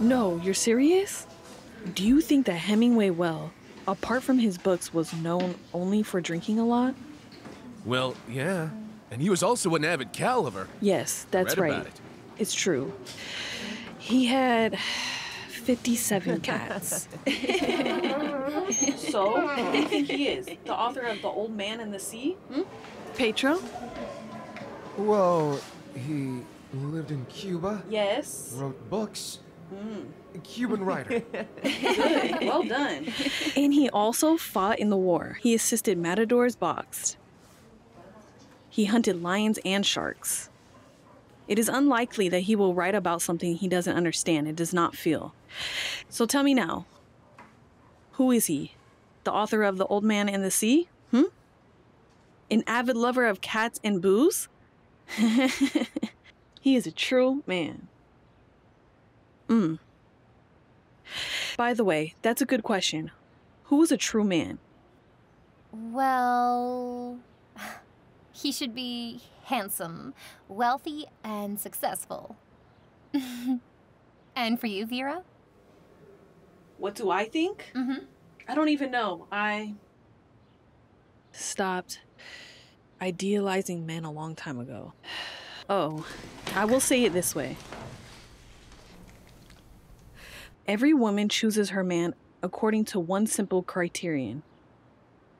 No, you're serious? Do you think that Hemingway Well, apart from his books, was known only for drinking a lot? Well, yeah. And he was also an avid caliver. Yes, that's Read right. about it. It's true. He had 57 cats. so, who do you think he is? The author of The Old Man and the Sea? Hmm? Petro? Well, he lived in Cuba, Yes. wrote books. A Cuban writer. Well done. And he also fought in the war. He assisted matadors boxed. He hunted lions and sharks. It is unlikely that he will write about something he doesn't understand and does not feel. So tell me now, who is he? The author of The Old Man and the Sea? Hmm? An avid lover of cats and booze? he is a true man. Mm. By the way, that's a good question. Who is a true man? Well, he should be handsome, wealthy, and successful. and for you, Vera? What do I think? Mm-hmm. I don't even know. I stopped idealizing men a long time ago. Oh, I will say it this way Every woman chooses her man according to one simple criterion.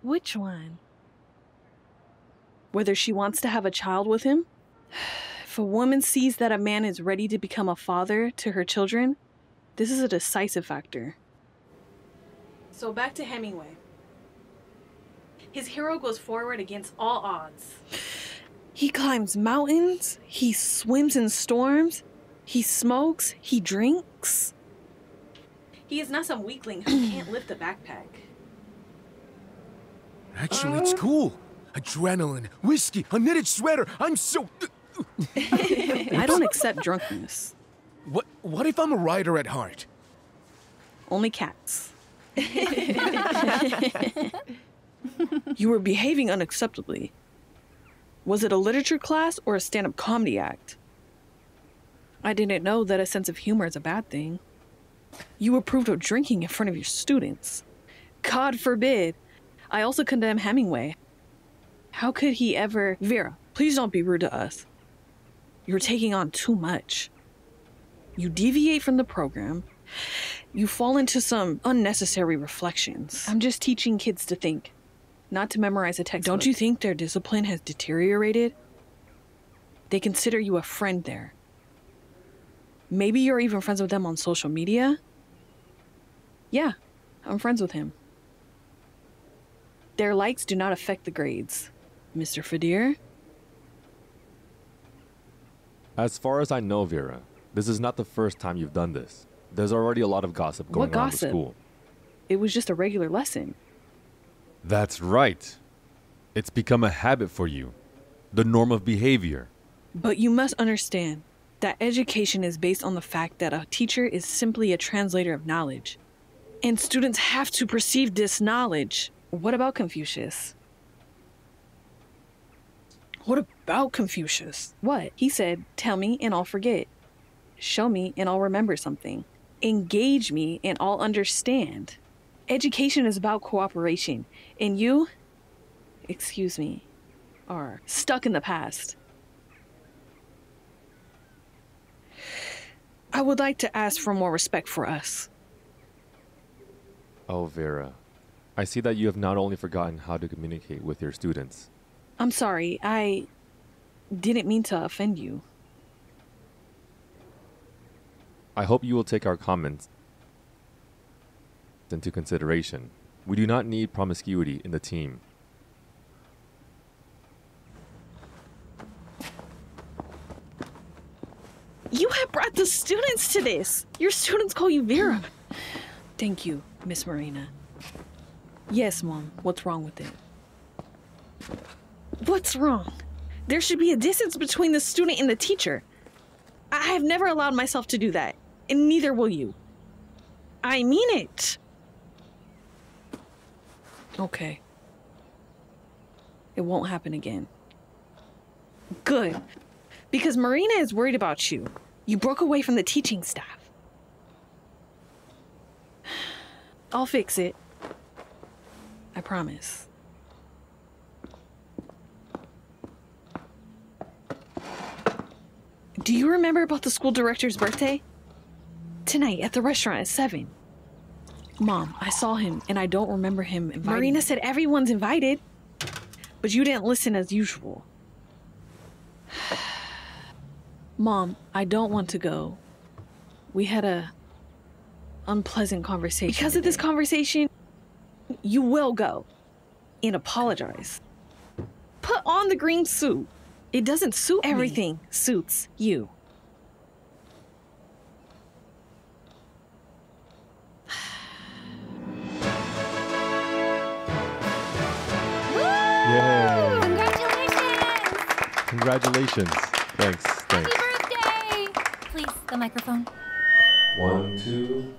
Which one? Whether she wants to have a child with him? If a woman sees that a man is ready to become a father to her children, this is a decisive factor. So back to Hemingway. His hero goes forward against all odds. He climbs mountains, he swims in storms, he smokes, he drinks. He is not some weakling who can't lift a backpack. Actually, it's uh. cool. Adrenaline, whiskey, a knitted sweater. I'm so. I don't accept drunkenness. What? What if I'm a writer at heart? Only cats. you were behaving unacceptably. Was it a literature class or a stand up comedy act? I didn't know that a sense of humor is a bad thing. You approved of drinking in front of your students. God forbid. I also condemn Hemingway. How could he ever. Vera, please don't be rude to us. You're taking on too much. You deviate from the program. You fall into some unnecessary reflections. I'm just teaching kids to think, not to memorize a text. Don't you think their discipline has deteriorated? They consider you a friend there. Maybe you're even friends with them on social media? Yeah, I'm friends with him. Their likes do not affect the grades. Mr. Fadir? As far as I know, Vera, this is not the first time you've done this. There's already a lot of gossip going What gossip? the school. It was just a regular lesson. That's right. It's become a habit for you, the norm of behavior. But you must understand that education is based on the fact that a teacher is simply a translator of knowledge. And students have to perceive this knowledge. What about Confucius? What about Confucius? What? He said, Tell me and I'll forget. Show me and I'll remember something. Engage me and I'll understand. Education is about cooperation. And you, excuse me, are stuck in the past. I would like to ask for more respect for us. Oh, Vera. I see that you have not only forgotten how to communicate with your students, I'm sorry, I didn't mean to offend you. I hope you will take our comments into consideration. We do not need promiscuity in the team. You have brought the students to this. Your students call you Vera. Thank you, Miss Marina. Yes, Mom. What's wrong with it? What's wrong? There should be a distance between the student and the teacher. I have never allowed myself to do that, and neither will you. I mean it. Okay. It won't happen again. Good. Because Marina is worried about you. You broke away from the teaching staff. I'll fix it. I promise. Do you remember about the school director's birthday? Tonight at the restaurant at 7. Mom, I saw him and I don't remember him inviting Marina said everyone's invited, but you didn't listen as usual. Mom, I don't want to go. We had a unpleasant conversation. Because of this conversation, you will go and apologize. Put on the green suit. It doesn't suit everything suits you. Yay! Congratulations! Congratulations. Thanks. Happy Thanks. birthday! Please, the microphone. One, two.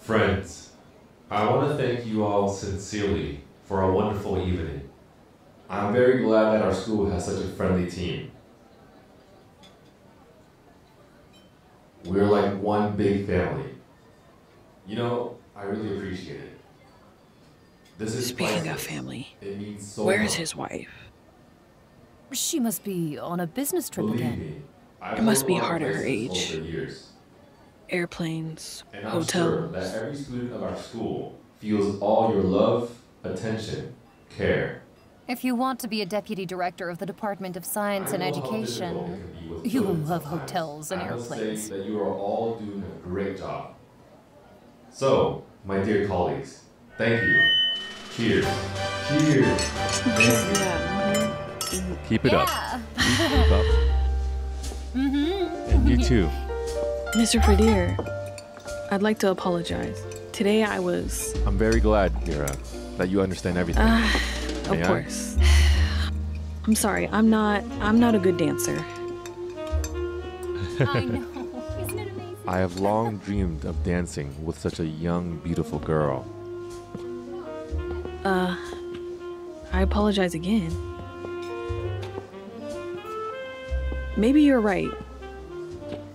Friends, I want to thank you all sincerely for a wonderful evening. I'm very glad that our school has such a friendly team. We're like one big family. You know, I really appreciate it. This is Speaking of family, It means so where's much. his wife? She must be on a business trip Believe again. me, It must be a lot of hard at her age. Years. Airplanes, And I'm sure hotels. that every student of our school feels all your love, attention, care. If you want to be a deputy director of the Department of Science I and know how difficult it Education, can be with You will love sometimes. hotels and I must say airplanes. that you are all doing a great job. So, my dear colleagues, thank you. Cheers. Cheers. Thank you. Keep it up. yeah. Keep up. And you too. Mr. Fradier, I'd like to apologize. Today I was, I'm very glad, Mira, that you understand everything. of May I? course. I'm sorry. I'm not. I'm not a good dancer. I know. Isn't it amazing? I have long dreamed of dancing with such a young, beautiful girl. Uh, I apologize again. Maybe you're right.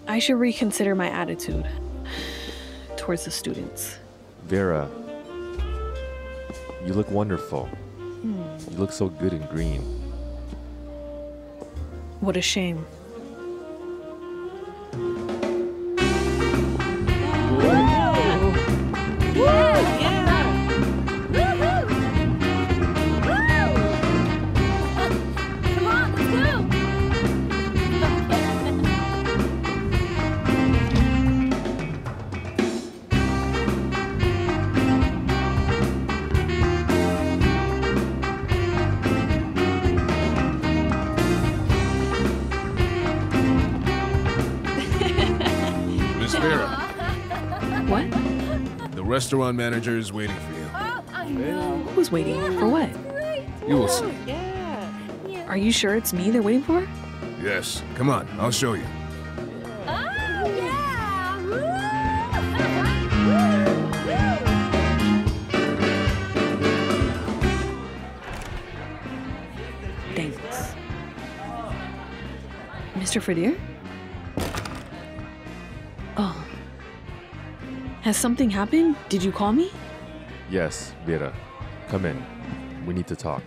I should reconsider my attitude towards the students. Vera, you look wonderful. Hmm. You look so good in green. What a shame. Restaurant manager is waiting for you. Oh, I know. Who's waiting? For what? You will see. Are you sure it's me they're waiting for? Yes. Come on, I'll show you. Oh! Thanks. Mr. Fradier? Has something happened? Did you call me? Yes, Vera. Come in. We need to talk.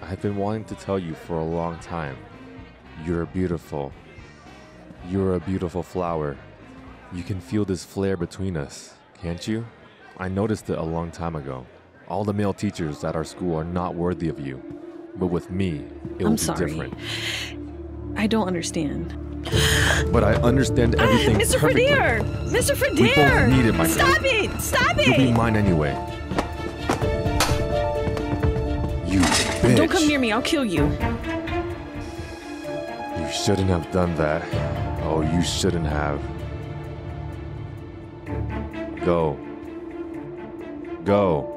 I've been wanting to tell you for a long time. You're beautiful. You're a beautiful flower. You can feel this flare between us, can't you? I noticed it a long time ago. All the male teachers at our school are not worthy of you. But with me, it will I'm be sorry. different. I don't understand. But I understand ah, everything Mr. perfectly. Fradier! Mr. Fradier! We both need it, my Stop friend. it! Stop it! You'll be mine anyway. You bitch. Don't come near me, I'll kill you. You shouldn't have done that. Oh, you shouldn't have. Go. Go.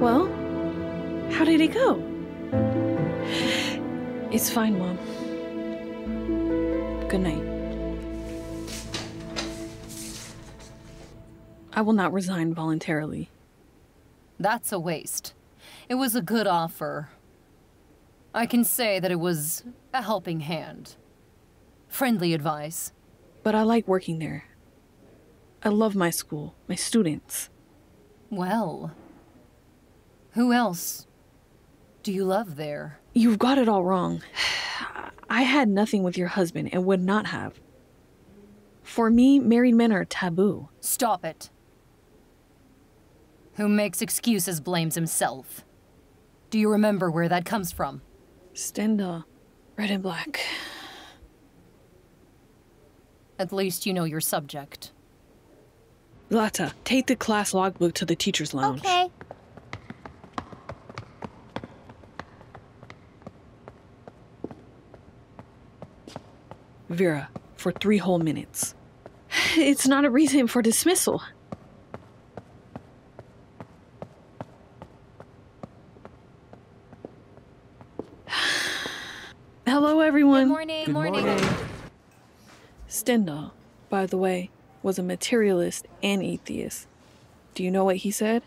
Well, how did he go? It's fine, Mom. Good night. I will not resign voluntarily. That's a waste. It was a good offer. I can say that it was a helping hand. Friendly advice. But I like working there. I love my school, my students. Well, who else do you love there? You've got it all wrong. I had nothing with your husband and would not have. For me, married men are taboo. Stop it. Who makes excuses blames himself. Do you remember where that comes from? Stendhal, red and black. At least you know your subject. Lata, take the class logbook to the teacher's lounge. Okay. Vera, for three whole minutes. It's not a reason for dismissal. Hello, everyone. Good morning. Good morning. Stendhal, by the way, was a materialist and atheist. Do you know what he said?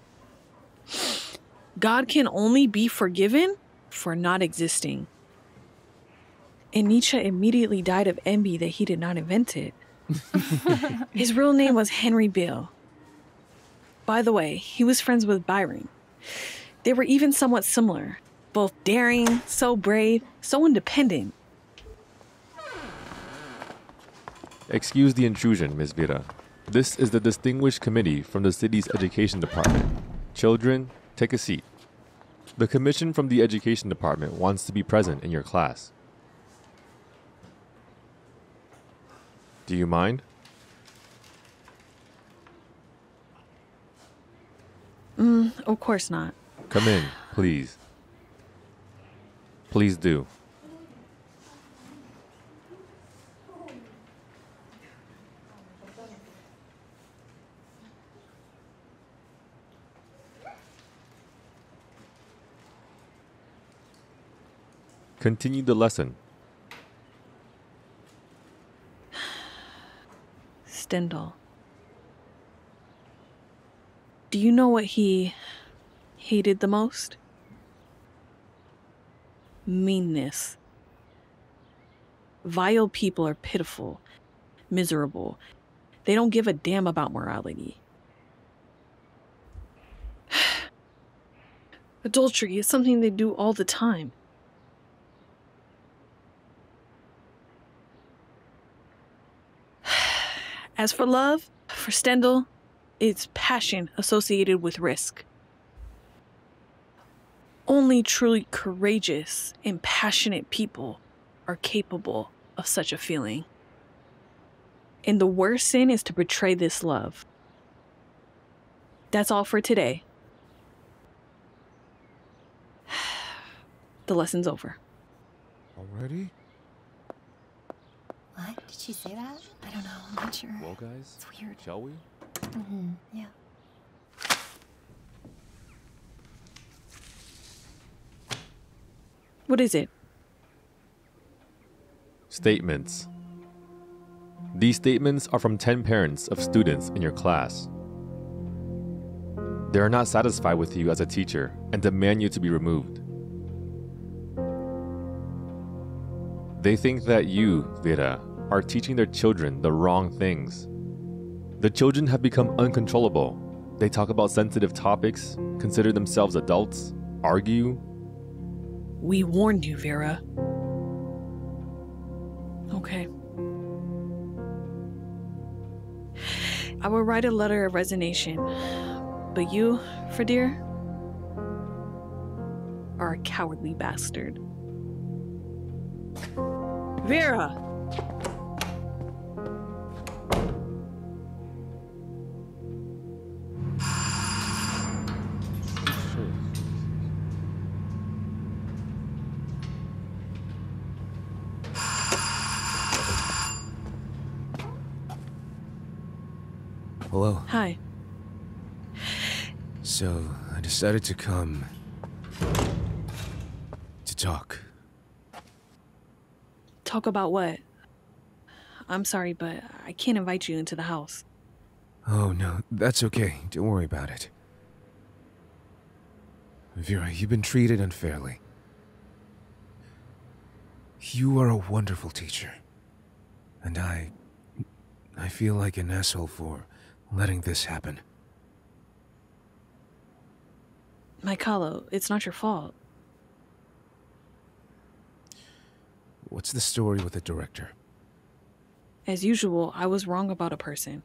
God can only be forgiven for not existing. And Nietzsche immediately died of envy that he did not invent it. His real name was Henry Beyle. By the way, he was friends with Byron. They were even somewhat similar, both daring, so brave, so independent. Excuse the intrusion, Ms. Vera. This is the distinguished committee from the city's education department. Children, take a seat. The commission from the education department wants to be present in your class. Do you mind? Mm, of course not. Come in, please. Please do. Continue the lesson. Stendhal. Do you know what he hated the most? Meanness. Vile people are pitiful, miserable. They don't give a damn about morality. Adultery is something they do all the time. As for love, for Stendhal, it's passion associated with risk. Only truly courageous and passionate people are capable of such a feeling. And the worst sin is to betray this love. That's all for today. The lesson's over. Already? What? Did she say that? I don't know. I'm not sure. Well, guys, It's weird. shall we? Mhm. Yeah. What is it? Statements. These statements are from 10 parents of students in your class. They are not satisfied with you as a teacher and demand you to be removed. They think that you, Vera, are teaching their children the wrong things. The children have become uncontrollable. They talk about sensitive topics, consider themselves adults, argue, We warned you, Vera. Okay. I will write a letter of resignation. But you, Fradir, are a cowardly bastard. Vera! Hi. So, I decided to come to talk. Talk about what? I'm sorry, but I can't invite you into the house. Oh, no, that's okay. Don't worry about it. Vera, you've been treated unfairly. You are a wonderful teacher. And I. I feel like an asshole for letting this happen. Mikhailo, it's not your fault. What's the story with the director? As usual, I was wrong about a person.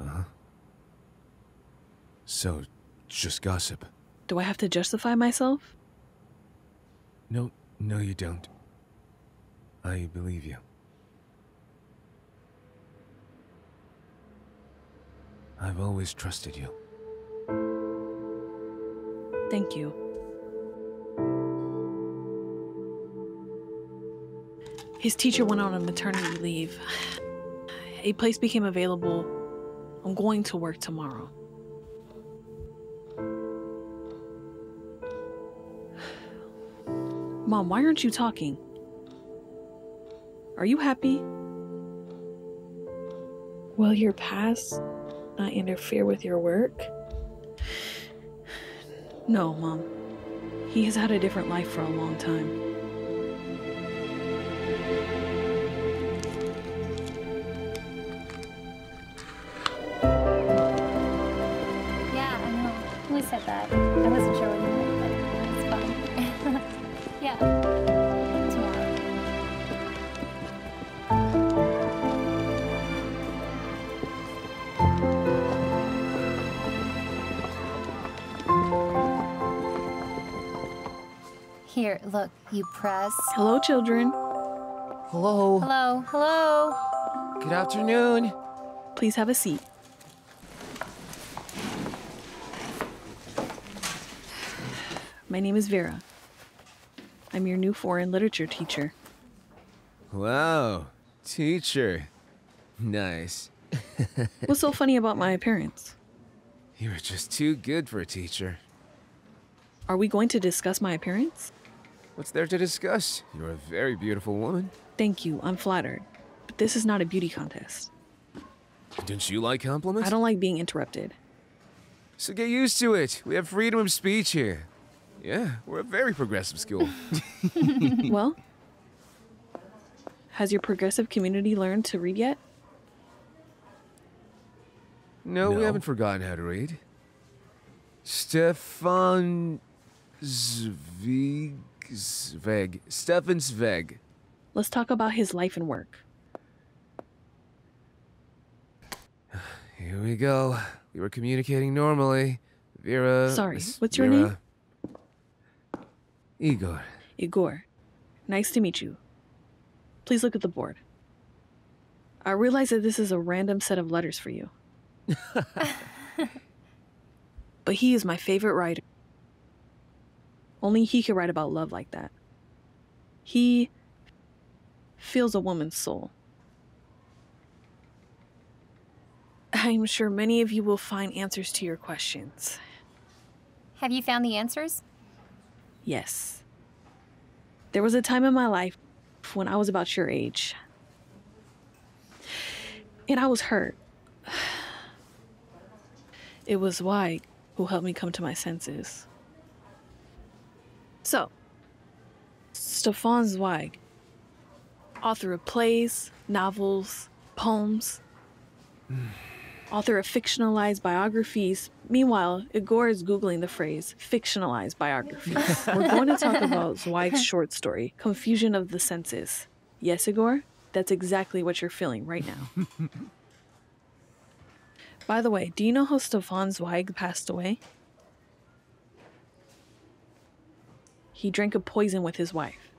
Uh huh. So, just gossip. Do I have to justify myself? No, no, you don't. I believe you. I've always trusted you. Thank you. His teacher went on a maternity leave. A place became available. I'm going to work tomorrow. Mom, why aren't you talking? Are you happy? Well, your past not interfere with your work? No, Mom. He has had a different life for a long time. You press. Hello, children. Hello. Hello, hello. Good afternoon. Please have a seat. My name is Vera. I'm your new foreign literature teacher. Wow, teacher. Nice. What's so funny about my appearance? You were just too good for a teacher. Are we going to discuss my appearance? What's there to discuss? You're a very beautiful woman. Thank you, I'm flattered. But this is not a beauty contest. Didn't you like compliments? I don't like being interrupted. So get used to it. We have freedom of speech here. Yeah, we're a very progressive school. well, has your progressive community learned to read yet? No, we haven't forgotten how to read. Stefan Zweig. Zweig. Stefan Zweig. Let's talk about his life and work. Here we go. We were communicating normally. Vera. Sorry, Miss what's your Vera- Igor. Igor, nice to meet you. Please look at the board. I realize that this is a random set of letters for you. but he is my favorite writer. Only he could write about love like that. He feels a woman's soul. I'm sure many of you will find answers to your questions. Have you found the answers? Yes. There was a time in my life when I was about your age. And I was hurt. It was Zweig who helped me come to my senses. So, Stefan Zweig, author of plays, novels, poems, author of fictionalized biographies. Meanwhile, Igor is Googling the phrase fictionalized biographies. We're going to talk about Zweig's short story, Confusion of the Senses. Yes, Igor? That's exactly what you're feeling right now. By the way, do you know how Stefan Zweig passed away? He drank a poison with his wife,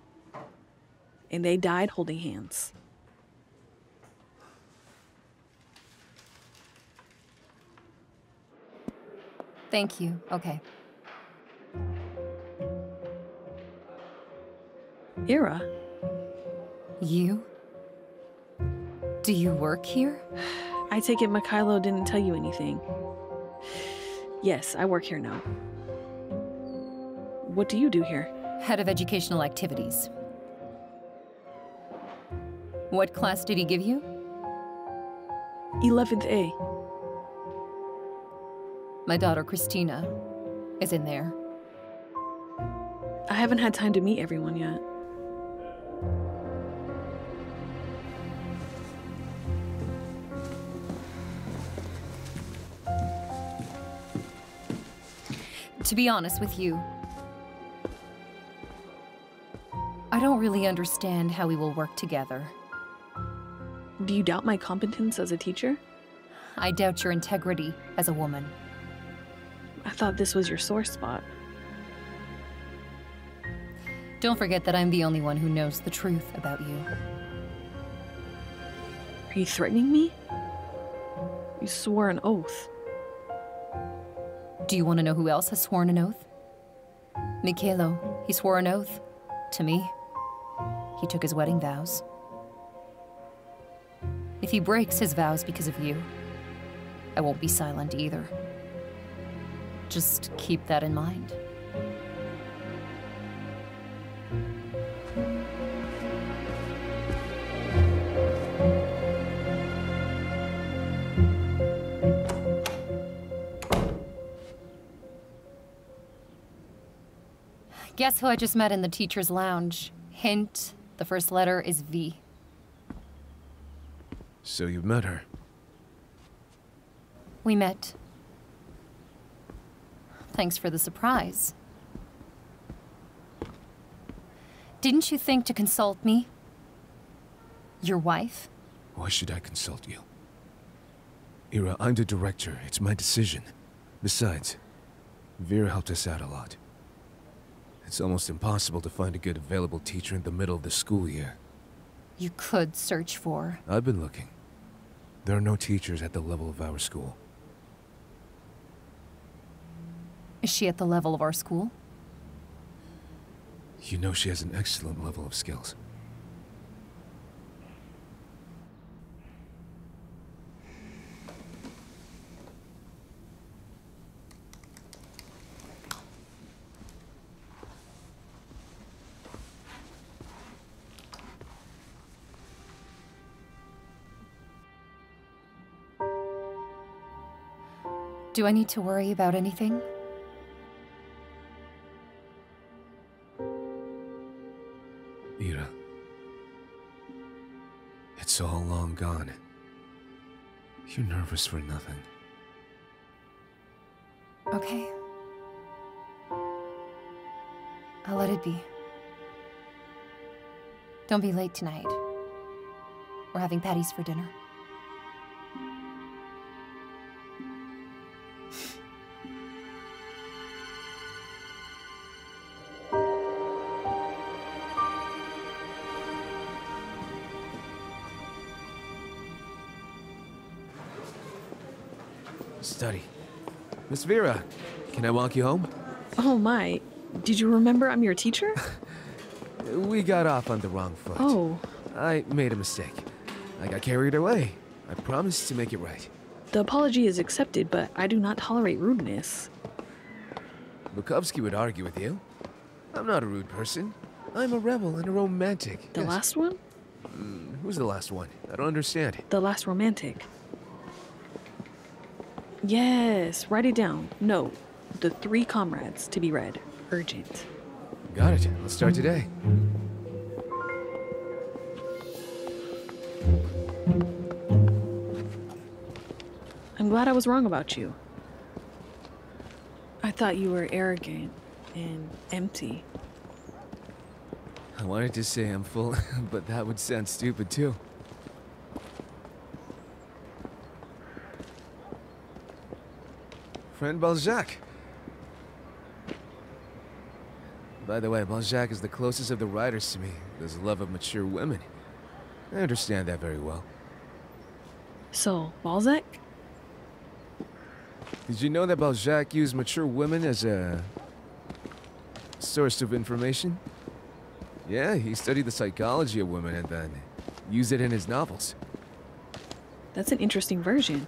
and they died holding hands. Thank you. Okay. Ira, You? Do you work here? I take it Mikhailo didn't tell you anything. Yes, I work here now. What do you do here? Head of Educational Activities. What class did he give you? 11th A. My daughter Christina is in there. I haven't had time to meet everyone yet. To be honest with you, I don't really understand how we will work together. Do you doubt my competence as a teacher? I doubt your integrity as a woman. I thought this was your sore spot. Don't forget that I'm the only one who knows the truth about you. Are you threatening me? You swore an oath. Do you want to know who else has sworn an oath? Mikhailo, he swore an oath. To me. He took his wedding vows. If he breaks his vows because of you, I won't be silent either. Just keep that in mind. Guess who I just met in the teacher's lounge? Hint, the first letter is V. So you've met her. We met. Thanks for the surprise. Didn't you think to consult me? Your wife? Why should I consult you? Ira, I'm the director. It's my decision. Besides, Vera helped us out a lot. It's almost impossible to find a good available teacher in the middle of the school year. You could search for. I've been looking. There are no teachers at the level of our school. Is she at the level of our school? You know she has an excellent level of skills. Do I need to worry about anything? Ira. It's all long gone. You're nervous for nothing. Okay. I'll let it be. Don't be late tonight. We're having patties for dinner. Study. Miss Vera, can I walk you home? Oh my. Did you remember I'm your teacher? We got off on the wrong foot. Oh, I made a mistake. I got carried away. I promised to make it right. the apology is accepted, but I do not tolerate rudeness. Bukowski would argue with you. I'm not a rude person. I'm a rebel and a romantic. The Yes. last one? Hmm, who's the last one? I don't understand. The last romantic. Yes, write it down. No, the three comrades to be read. Urgent. Got it. Let's start today. I'm glad I was wrong about you. I thought you were arrogant and empty. I wanted to say I'm full, but that would sound stupid too. Friend Balzac. By the way, Balzac is the closest of the writers to me. His love of mature women. I understand that very well. So, Balzac? Did you know that Balzac used mature women as a source of information? Yeah, he studied the psychology of women and then used it in his novels. That's an interesting version.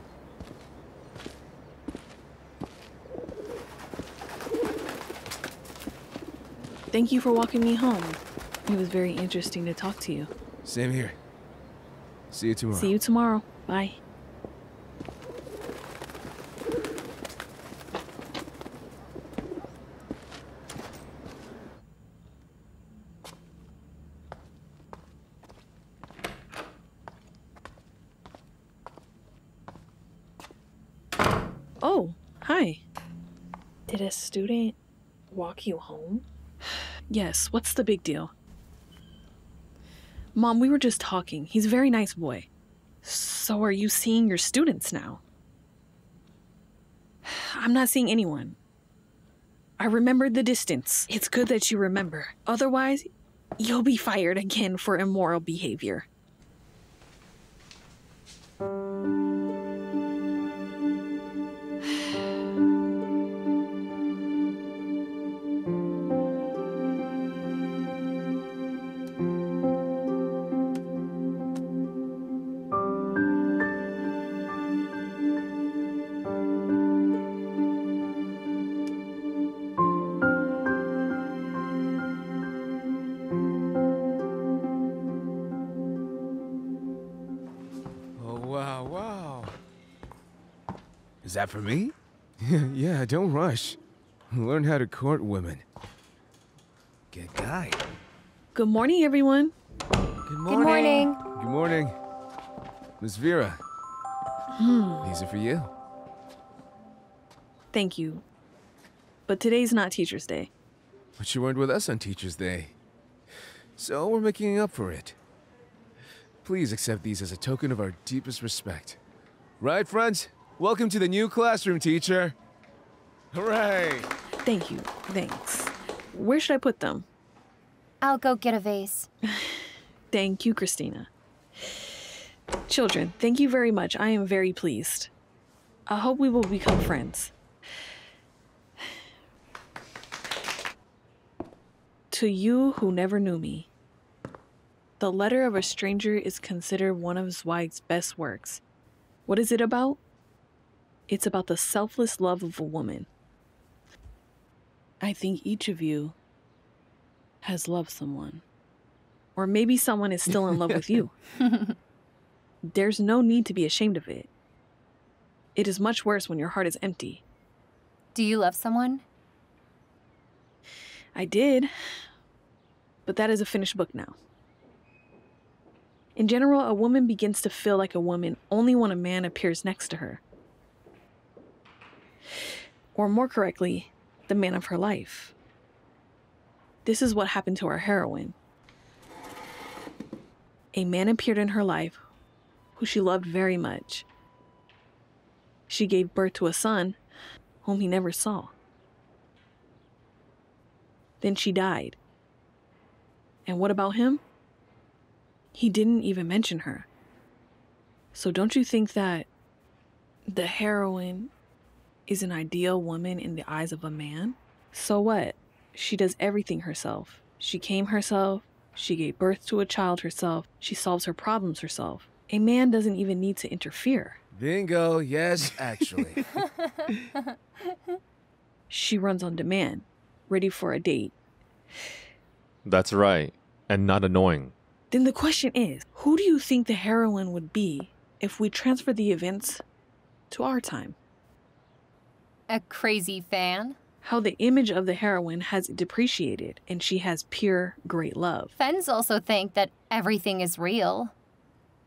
Thank you for walking me home. It was very interesting to talk to you. Same here. See you tomorrow. See you tomorrow. Bye. Oh, hi. Did a student walk you home? Yes, what's the big deal? Mom, we were just talking. He's a very nice boy. So are you seeing your students now? I'm not seeing anyone. I remembered the distance. It's good that you remember. Otherwise, you'll be fired again for immoral behavior. Is that for me? Yeah, yeah, don't rush. Learn how to court women. Good guy. Good morning, everyone. Good morning. Good morning. Good morning. Miss Vera. Hmm. These are for you. Thank you. But today's not Teacher's Day. But you weren't with us on Teacher's Day. So we're making up for it. Please accept these as a token of our deepest respect. Right, friends? Welcome to the new classroom, teacher. Hooray! Thank you. Thanks. Where should I put them? I'll go get a vase. Thank you, Christina. Children, thank you very much. I am very pleased. I hope we will become friends. To you who never knew me, The Letter of a Stranger is considered one of Zweig's best works. What is it about? It's about the selfless love of a woman. I think each of you has loved someone. Or maybe someone is still in love with you. There's no need to be ashamed of it. It is much worse when your heart is empty. Do you love someone? I did, but that is a finished book now. In general, a woman begins to feel like a woman only when a man appears next to her. Or more correctly, the man of her life. This is what happened to our heroine. A man appeared in her life who she loved very much. She gave birth to a son whom he never saw. Then she died. And what about him? He didn't even mention her. So don't you think that the heroine is an ideal woman in the eyes of a man? So what? She does everything herself. She came herself, she gave birth to a child herself, she solves her problems herself. A man doesn't even need to interfere. Bingo, yes, actually. She runs on demand, ready for a date. That's right. And not annoying. Then the question is who do you think the heroine would be if we transfer the events to our time? A crazy fan? How the image of the heroine has depreciated and she has pure, great love. Fens also think that everything is real.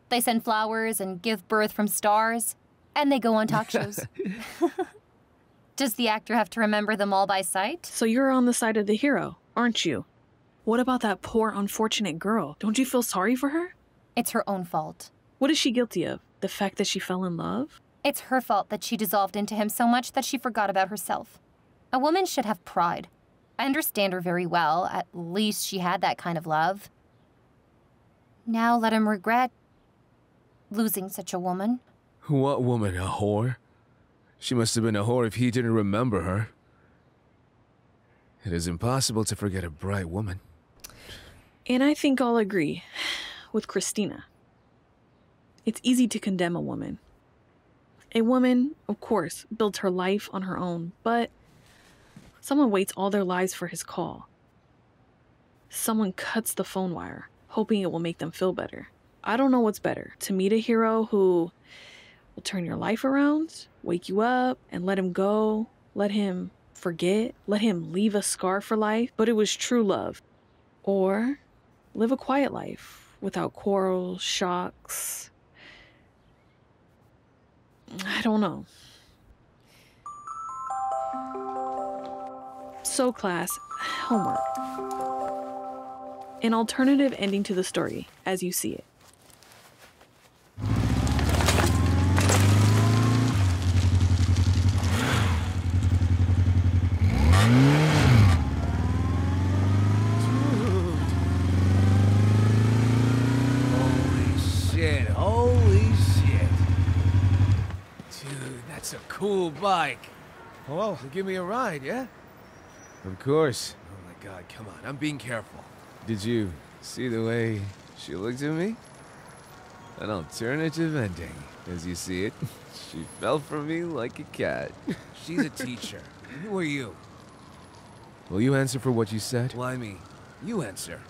They send flowers and give birth from stars, and they go on talk shows. Does the actor have to remember them all by sight? So you're on the side of the hero, aren't you? What about that poor, unfortunate girl? Don't you feel sorry for her? It's her own fault. What is she guilty of? The fact that she fell in love? It's her fault that she dissolved into him so much that she forgot about herself. A woman should have pride. I understand her very well. At least she had that kind of love. Now let him regret losing such a woman. what woman, a whore? She must have been a whore if he didn't remember her. It is impossible to forget a bright woman. And I think I'll agree with Christina. It's easy to condemn a woman. A woman, of course, builds her life on her own, but someone waits all their lives for his call. someone cuts the phone wire, hoping it will make them feel better. I don't know what's better to meet a hero who will turn your life around, wake you up, and let him go, let him forget, let him leave a scar for life, but it was true love. Or live a quiet life without quarrels, shocks. I don't know. So, class, homework. An alternative ending to the story as you see it. Cool bike. Hello. So give me a ride, yeah? Of course. Oh my god, come on, I'm being careful. Did you see the way she looked at me? An alternative ending, as you see it. She fell for me like a cat. She's a teacher. Who are you? Will you answer for what you said? Why me? You answer.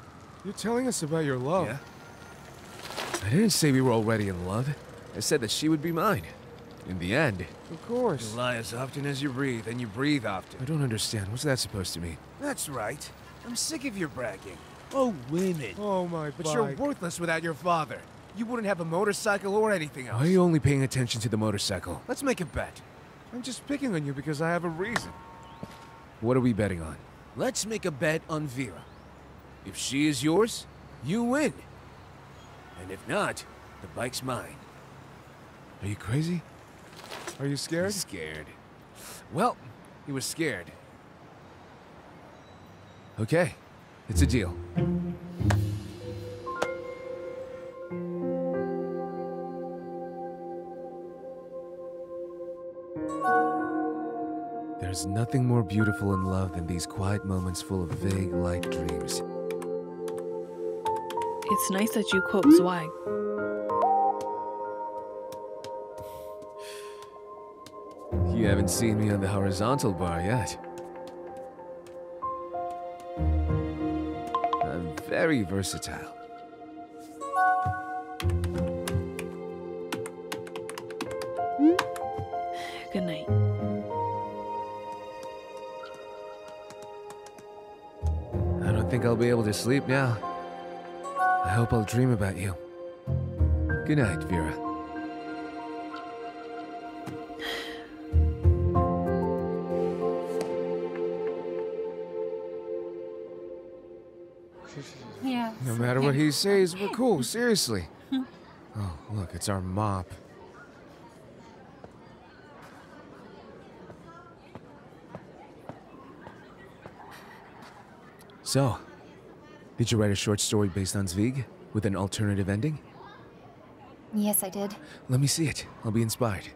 You're telling us about your love. Yeah? I didn't say we were already in love. I said that she would be mine. In the end. Of course. You lie as often as you breathe, and you breathe often. I don't understand. What's that supposed to mean? That's right. I'm sick of your bragging. Oh, women. Oh my But you're worthless without your father. You wouldn't have a motorcycle or anything else. Why are you only paying attention to the motorcycle? Let's make a bet. I'm just picking on you because I have a reason. What are we betting on? Let's make a bet on Vera. If she is yours, you win. And if not, the bike's mine. Are you crazy? Are you scared? He's scared. Well, he was scared. Okay, it's a deal. There's nothing more beautiful in love than these quiet moments full of vague, light dreams. It's nice that you quote Zweig. You haven't seen me on the horizontal bar yet. I'm very versatile. Good night. I don't think I'll be able to sleep now. I hope I'll dream about you. Good night, Vera. No matter what he says, we're cool, seriously. Oh, look, it's our mop. So, did you write a short story based on Zweig with an alternative ending? Yes, I did. Let me see it. I'll be inspired.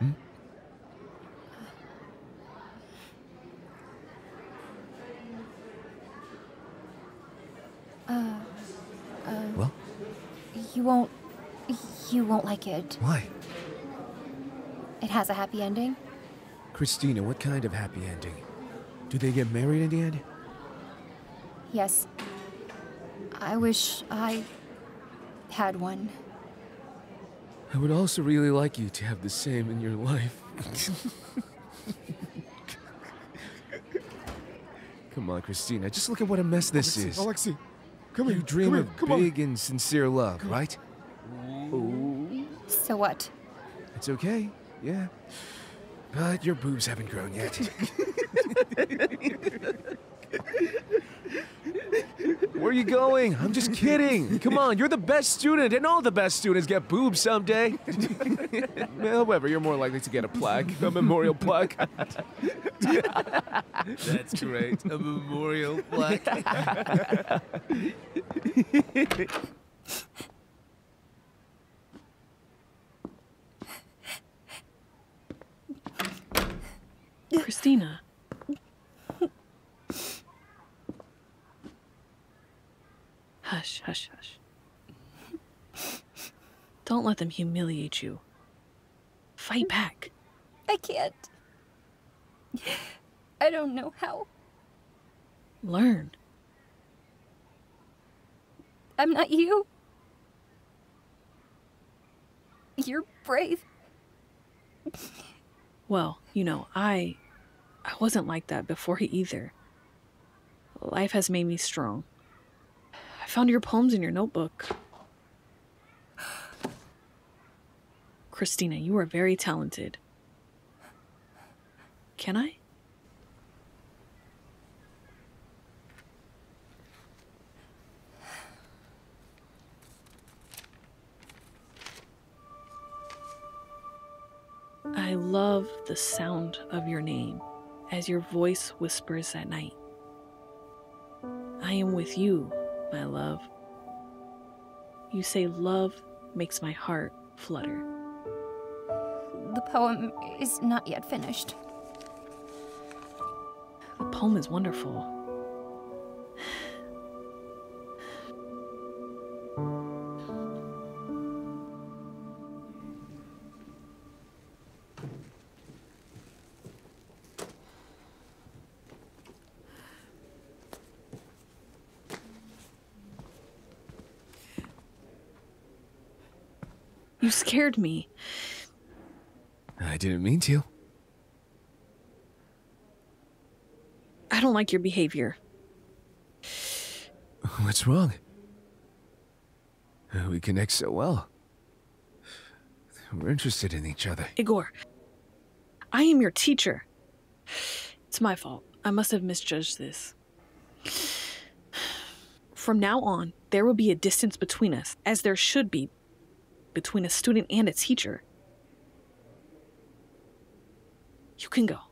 Hmm? well, You won't. You won't like it. why? It has a happy ending. Christina, what kind of happy ending? Do they get married in the end? Yes. I wish I had one. I would also really like you to have the same in your life. Come on, Christina, just look at what a mess this is. Alexei, come you here. dream come of here. Come on. big and sincere love, right? So what? It's okay, yeah. But your boobs haven't grown yet. Where are you going? I'm just kidding. Come on, you're the best student, and all the best students get boobs someday. However, you're more likely to get a plaque, a memorial plaque. That's great. A memorial plaque. Christina. Hush, hush, hush. Don't let them humiliate you. Fight back. I can't. I don't know how. Learn. I'm not you. You're brave. Well, you know, I I wasn't like that before he either. Life has made me strong. I found your poems in your notebook. Christina, you are very talented. Can I? Love the sound of your name as your voice whispers at night. I am with you, my love. You say love makes my heart flutter. The poem is not yet finished. The poem is wonderful. Scared me. I didn't mean to. I don't like your behavior. What's wrong? We connect so well. We're interested in each other. Igor, I am your teacher. It's my fault. I must have misjudged this. From now on, there will be a distance between us, as there should be between a student and a teacher. You can go.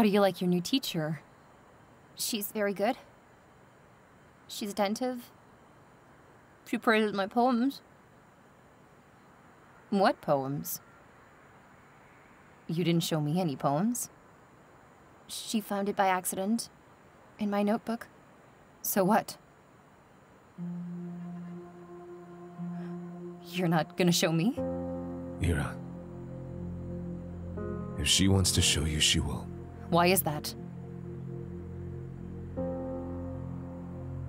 How do you like your new teacher? She's very good. She's attentive. She praises my poems. What poems? You didn't show me any poems. She found it by accident in my notebook. So what? You're not gonna show me? Ira. If she wants to show you, she will. Why is that?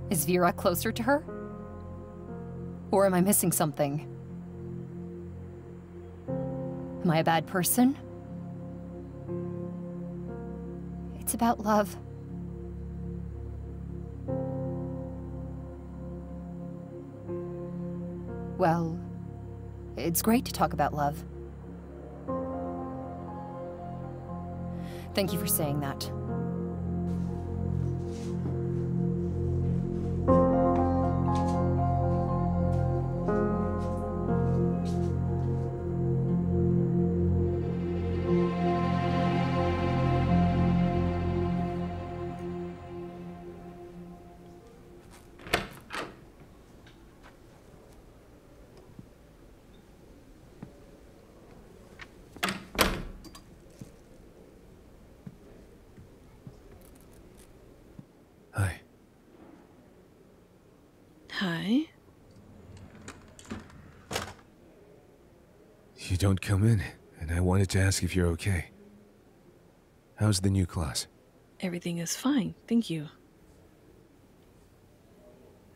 Is Vera closer to her? Or am I missing something? Am I a bad person? It's about love. Well, it's great to talk about love. Thank you for saying that. Don't come in, and I wanted to ask if you're okay. How's the new class? Everything is fine. Thank you.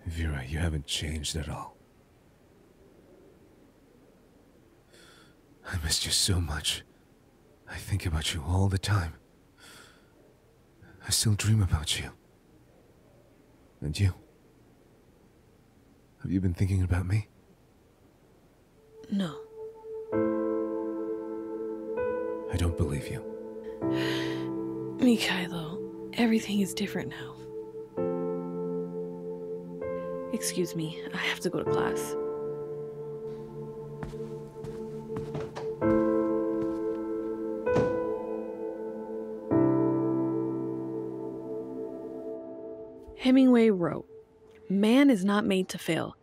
Vera, you haven't changed at all. I missed you so much. I think about you all the time. I still dream about you. And you? Have you been thinking about me? No. I don't believe you. Mikhailo, everything is different now. Excuse me, I have to go to class. Hemingway wrote, Man is not made to fail.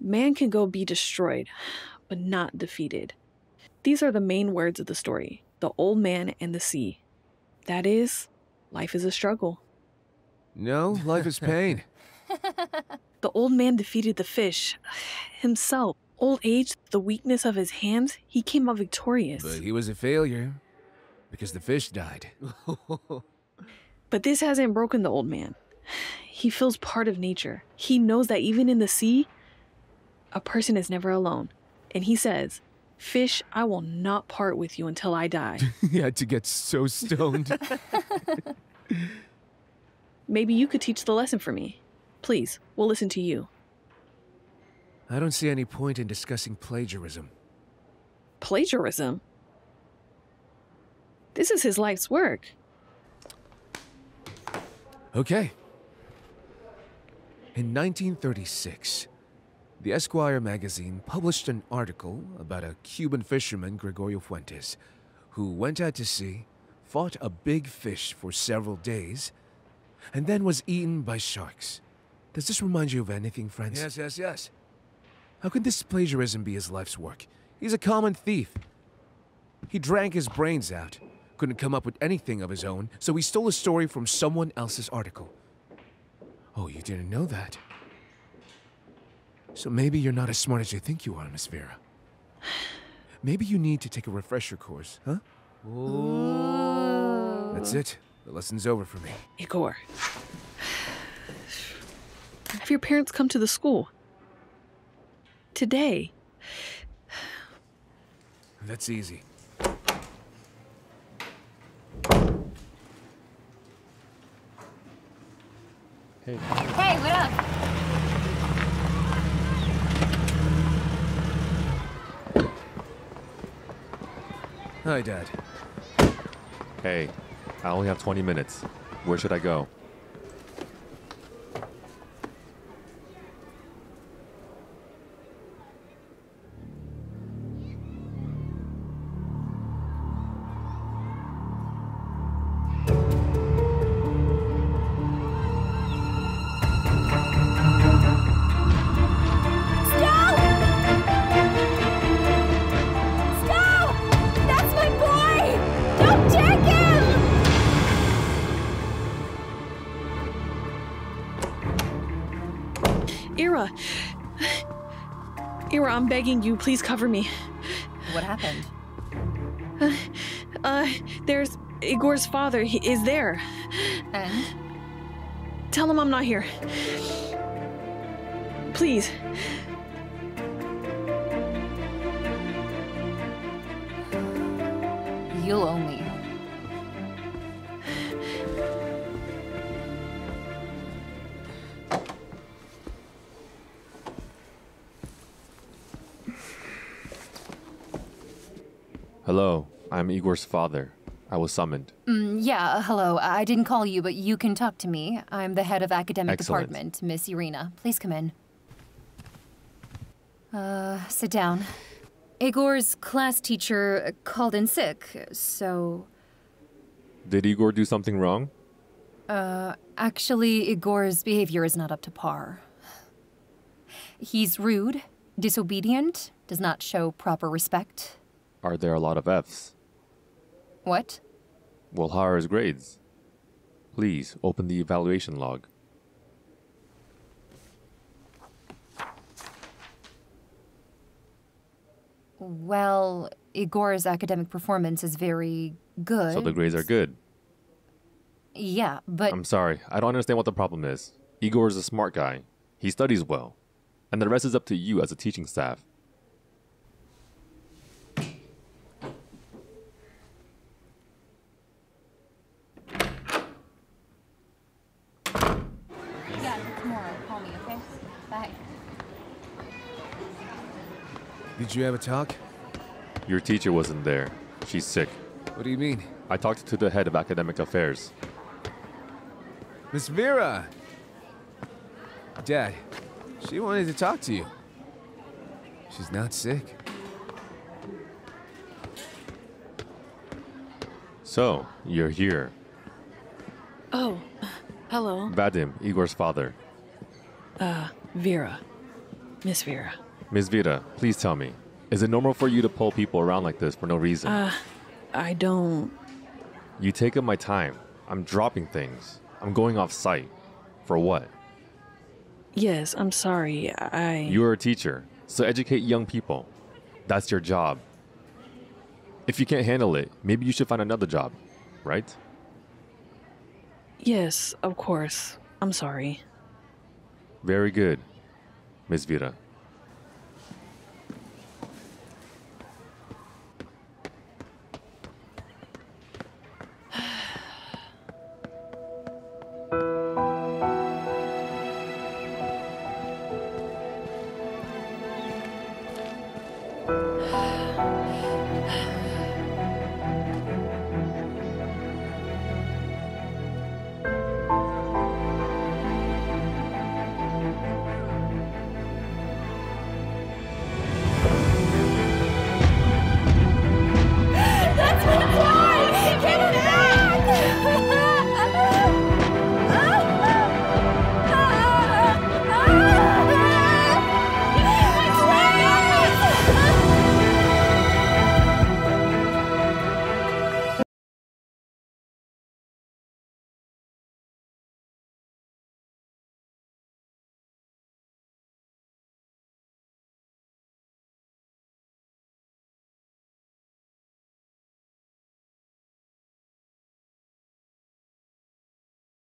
Man can go be destroyed, but not defeated. These are the main words of the story the old man and the sea. That is, life is a struggle. No, life is pain. The old man defeated the fish himself. Old age, the weakness of his hands, he came out victorious. but he was a failure because the fish died. But this hasn't broken the old man. He feels part of nature. He knows that even in the sea, a person is never alone. And he says, Fish, I will not part with you until I die. he had to get so stoned. Maybe you could teach the lesson for me. Please, we'll listen to you. I don't see any point in discussing plagiarism. Plagiarism? This is his life's work. Okay. In 1936, the Esquire magazine published an article about a Cuban fisherman, Gregorio Fuentes, who went out to sea, fought a big fish for several days, and then was eaten by sharks. Does this remind you of anything, friends? Yes, yes, yes. How could this plagiarism be his life's work? He's a common thief. He drank his brains out, couldn't come up with anything of his own, so he stole a story from someone else's article. Oh, you didn't know that? So maybe you're not as smart as you think you are, Miss Vera. Maybe you need to take a refresher course, huh? That's it. The lesson's over for me. Igor. Have your parents come to the school? Today. That's easy. Hey, Hey, what up? Hi, Dad. hey, I only have 20 minutes. Where should I go? I'm begging you, please cover me. What happened? Uh, there's Igor's father. He is there. And? Tell him I'm not here. Please. Igor's father. I was summoned. Mm, yeah, hello. I didn't call you, but you can talk to me. I'm the head of academic Excellent. department, Miss Irina. Please come in. Uh, sit down. Igor's class teacher called in sick, so Did Igor do something wrong? Uh, actually, Igor's behavior is not up to par. He's rude, disobedient, does not show proper respect. Are there a lot of F's? What? Well, how grades? Please open the evaluation log. Well, Igor's academic performance is very good. So the grades are good. Yeah, but I'm sorry, I don't understand what the problem is. Igor is a smart guy. He studies well. And the rest is up to you as a teaching staff. Yeah, tomorrow. Call me, okay? Bye. Did you have a talk? Your teacher wasn't there. She's sick. What do you mean? I talked to the head of academic affairs. Miss Vera! Dad, she wanted to talk to you. She's not sick. So, you're here. Oh, hello. Vadim, Igor's father. Uh, Vera. Miss Vera. Miss Vera, please tell me, is it normal for you to pull people around like this for no reason? Uh, I don't. you take up my time. I'm dropping things. I'm going off site. For what? Yes, I'm sorry. I. You're a teacher, so educate young people. That's your job. If you can't handle it, maybe you should find another job, right? Yes, of course. I'm sorry. Very good, Ms. Vita.